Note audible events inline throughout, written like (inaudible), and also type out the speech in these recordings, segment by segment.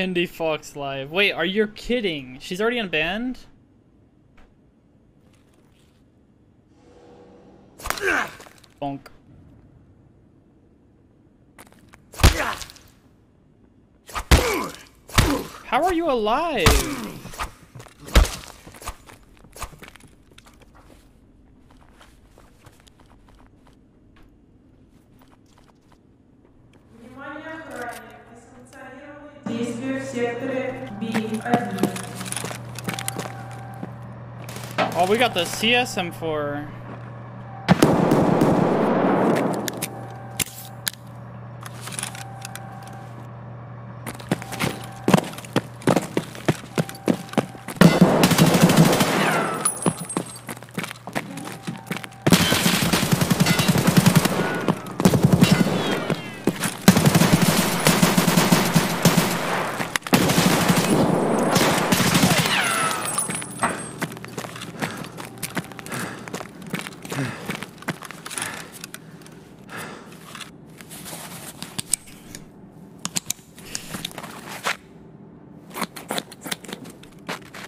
Indie Fox Live. Wait, are you kidding? She's already unbanned? Bonk. How are you alive? Oh, we got the CSM4.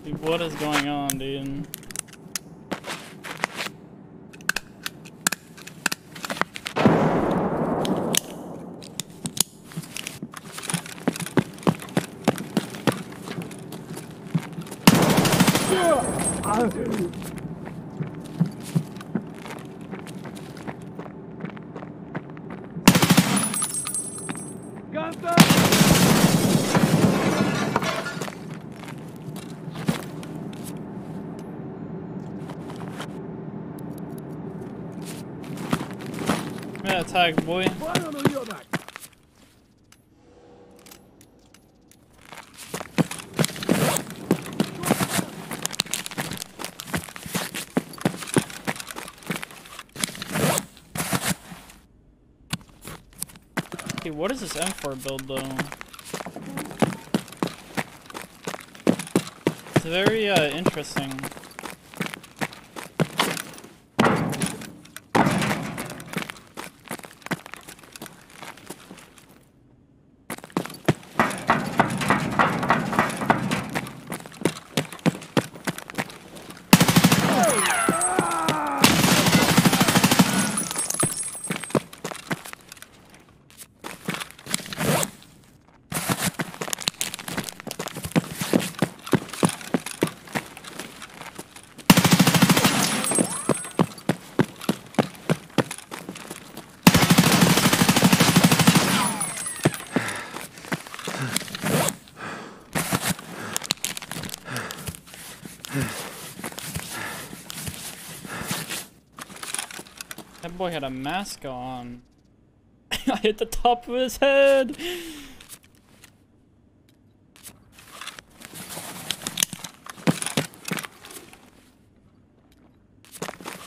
Dude, what is going on, dude? Yeah, attack, boy. Okay, what is this M4 build though? It's very uh, interesting. That boy had a mask on. (laughs) I hit the top of his head.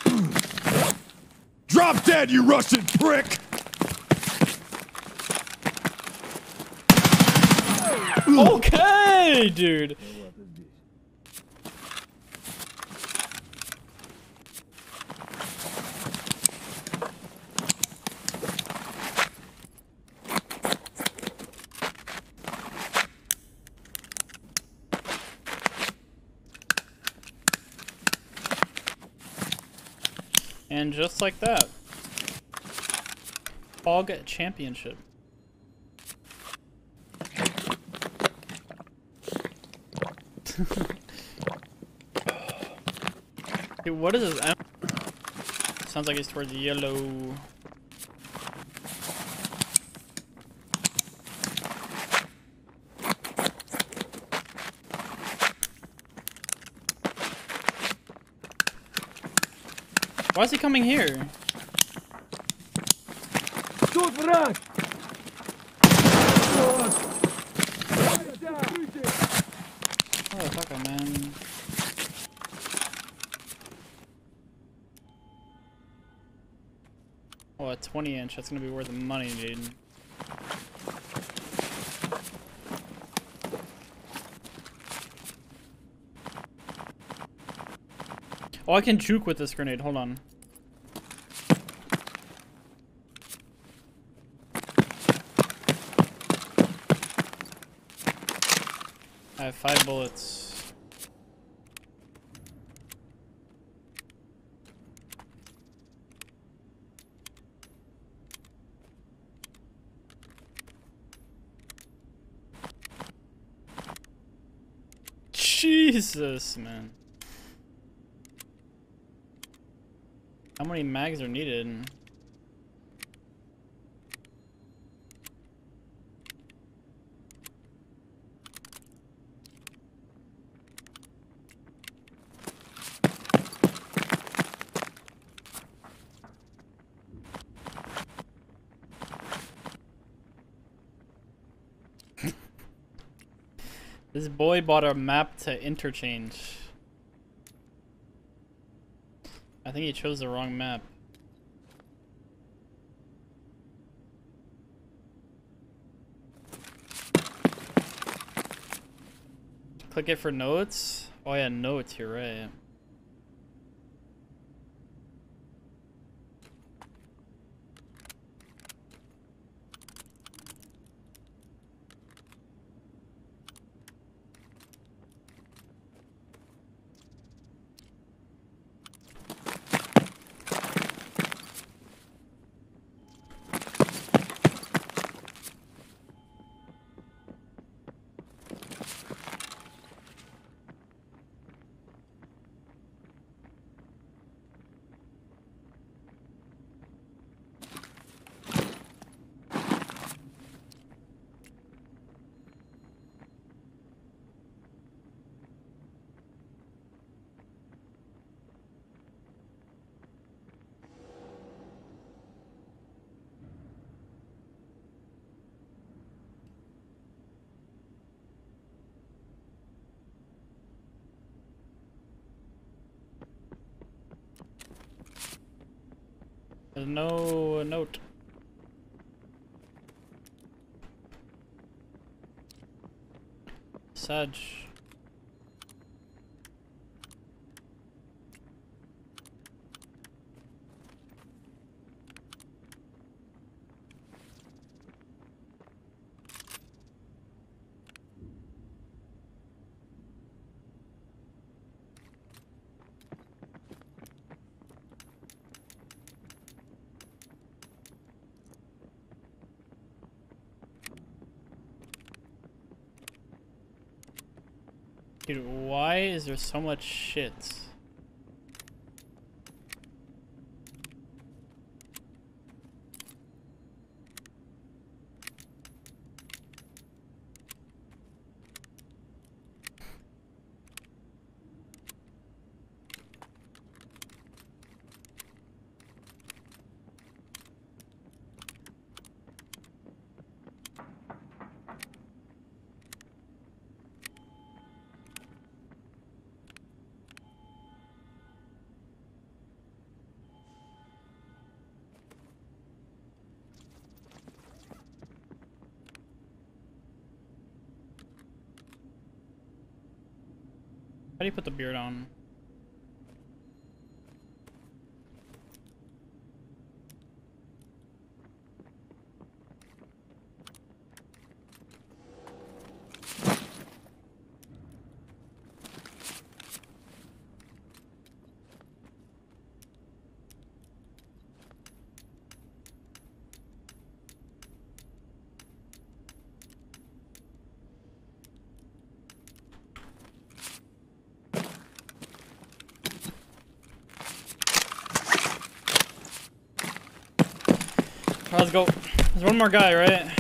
(clears throat) Drop dead, you Russian prick! Okay, dude. And just like that, Fog Championship. (laughs) Dude, what is this? Sounds like it's towards the yellow. Why is he coming here? Motherfucker, man. Oh, a 20 inch, that's gonna be worth the money, dude. Oh, I can juke with this grenade. Hold on. I have five bullets. Jesus, man. How many mags are needed? This boy bought a map to interchange. I think he chose the wrong map. Click it for notes? Oh yeah, notes, you're right. No note. Sedge. Dude, why is there so much shit? How do you put the beard on? Alright, let's go. There's one more guy, right?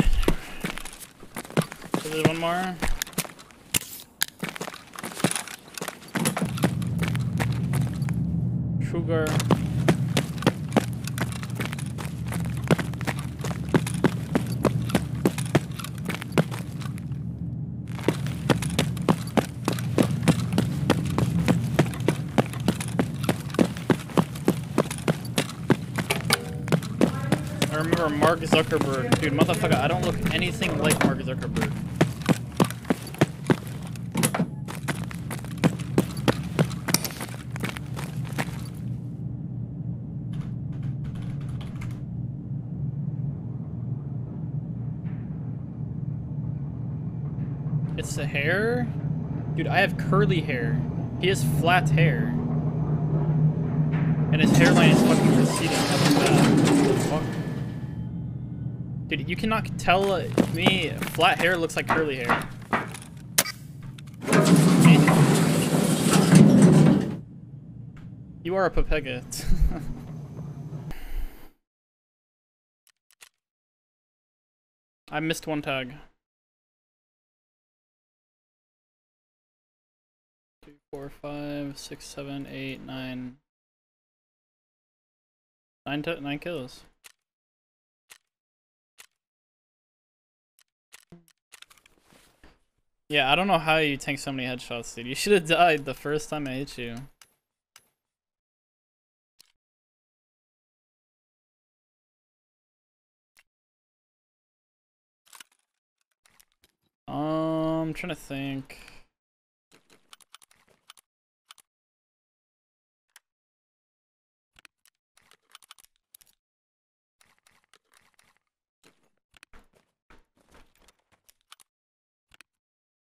So there's one more. Sugar. Remember Mark Zuckerberg. Dude, motherfucker, I don't look anything like Mark Zuckerberg. It's the hair? Dude, I have curly hair. He has flat hair. And his hairline is fucking receding. How? Dude, you cannot tell me flat hair looks like curly hair. You are a Papegat. (laughs) I missed one tag. Two, four, five, six, seven, eight, nine. Nine, nine kills. Yeah, I don't know how you tank so many headshots, dude. You should have died the first time I hit you. Um, I'm trying to think.